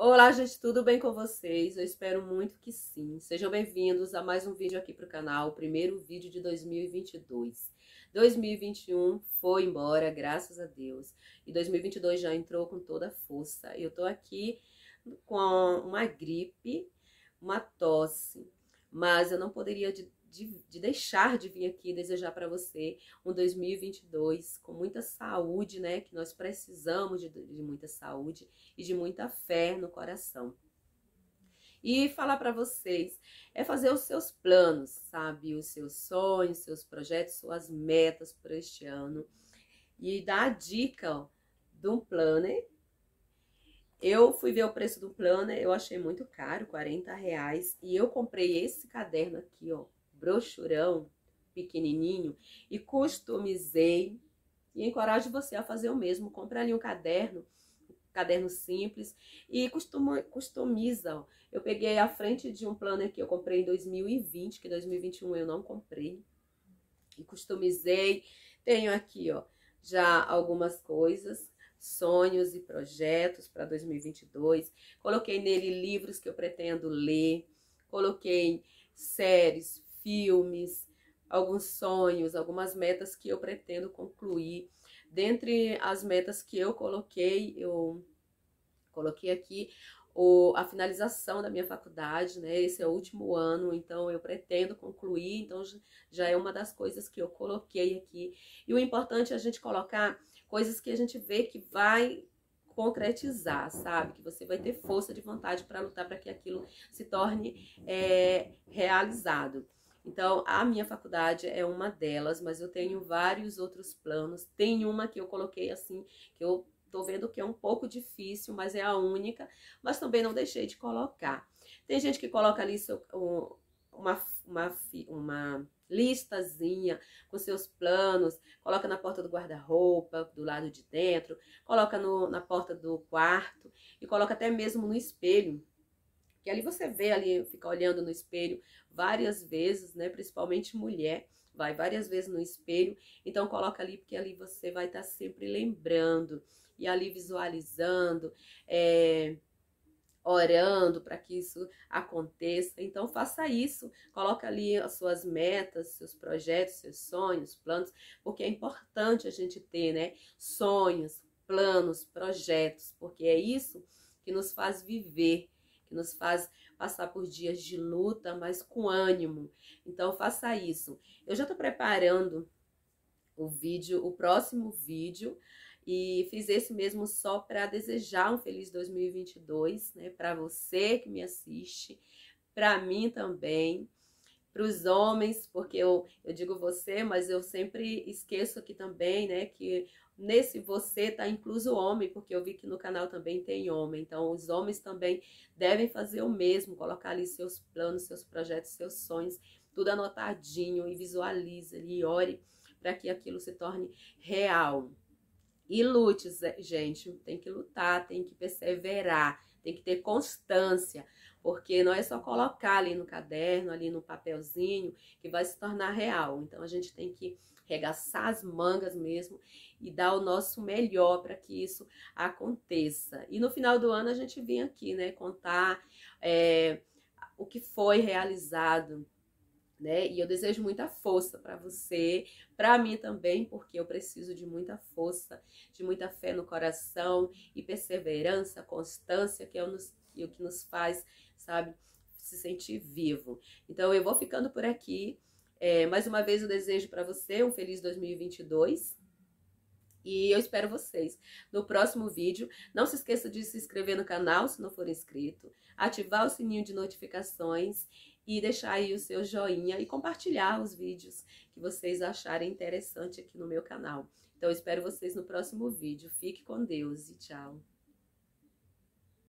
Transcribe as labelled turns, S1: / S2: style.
S1: Olá, gente, tudo bem com vocês? Eu espero muito que sim. Sejam bem-vindos a mais um vídeo aqui para o canal, o primeiro vídeo de 2022. 2021 foi embora, graças a Deus, e 2022 já entrou com toda a força. Eu tô aqui com uma gripe, uma tosse, mas eu não poderia de, de deixar de vir aqui desejar para você um 2022 com muita saúde, né? Que nós precisamos de, de muita saúde e de muita fé no coração. E falar para vocês é fazer os seus planos, sabe? Os seus sonhos, seus projetos, suas metas para este ano. E dar a dica ó, de um planner eu fui ver o preço do planner, eu achei muito caro, 40 reais. E eu comprei esse caderno aqui, ó, brochurão, pequenininho, e customizei. E encorajo você a fazer o mesmo. Compre ali um caderno, um caderno simples, e costuma, customiza. Eu peguei a frente de um planner que eu comprei em 2020, que 2021 eu não comprei. E customizei. Tenho aqui, ó, já algumas coisas sonhos e projetos para 2022. Coloquei nele livros que eu pretendo ler, coloquei séries, filmes, alguns sonhos, algumas metas que eu pretendo concluir. Dentre as metas que eu coloquei, eu coloquei aqui o, a finalização da minha faculdade, né? Esse é o último ano, então eu pretendo concluir, então já é uma das coisas que eu coloquei aqui. E o importante é a gente colocar coisas que a gente vê que vai concretizar, sabe? Que você vai ter força de vontade para lutar para que aquilo se torne é, realizado. Então, a minha faculdade é uma delas, mas eu tenho vários outros planos. Tem uma que eu coloquei assim, que eu tô vendo que é um pouco difícil, mas é a única, mas também não deixei de colocar. Tem gente que coloca ali seu, uma, uma, uma listazinha com seus planos, coloca na porta do guarda-roupa, do lado de dentro, coloca no, na porta do quarto e coloca até mesmo no espelho. Que ali você vê ali, fica olhando no espelho várias vezes, né? Principalmente mulher, vai várias vezes no espelho. Então coloca ali, porque ali você vai estar tá sempre lembrando e ali visualizando, é, orando para que isso aconteça. Então faça isso, coloca ali as suas metas, seus projetos, seus sonhos, planos, porque é importante a gente ter, né, sonhos, planos, projetos, porque é isso que nos faz viver que nos faz passar por dias de luta, mas com ânimo. Então faça isso. Eu já estou preparando o vídeo, o próximo vídeo, e fiz esse mesmo só para desejar um feliz 2022, né, para você que me assiste, para mim também, para os homens, porque eu, eu digo você, mas eu sempre esqueço aqui também, né, que Nesse você tá incluso o homem, porque eu vi que no canal também tem homem. Então, os homens também devem fazer o mesmo, colocar ali seus planos, seus projetos, seus sonhos, tudo anotadinho e visualize e ore para que aquilo se torne real. E lute, gente, tem que lutar, tem que perseverar, tem que ter constância, porque não é só colocar ali no caderno, ali no papelzinho, que vai se tornar real. Então a gente tem que regaçar as mangas mesmo e dar o nosso melhor para que isso aconteça. E no final do ano a gente vem aqui, né, contar é, o que foi realizado. Né? E eu desejo muita força para você, para mim também, porque eu preciso de muita força, de muita fé no coração e perseverança, constância, que é o, nos, que, o que nos faz, sabe, se sentir vivo. Então eu vou ficando por aqui. É, mais uma vez eu desejo para você um feliz 2022. E eu espero vocês no próximo vídeo. Não se esqueça de se inscrever no canal se não for inscrito, ativar o sininho de notificações e deixar aí o seu joinha e compartilhar os vídeos que vocês acharem interessante aqui no meu canal. Então espero vocês no próximo vídeo. Fique com Deus e tchau.